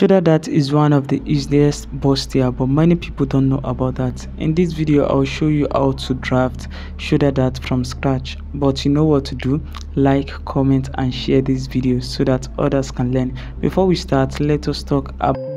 Shoulder dart is one of the easiest bustier but many people don't know about that. In this video I'll show you how to draft shoulder dart from scratch but you know what to do like comment and share this video so that others can learn. Before we start let us talk about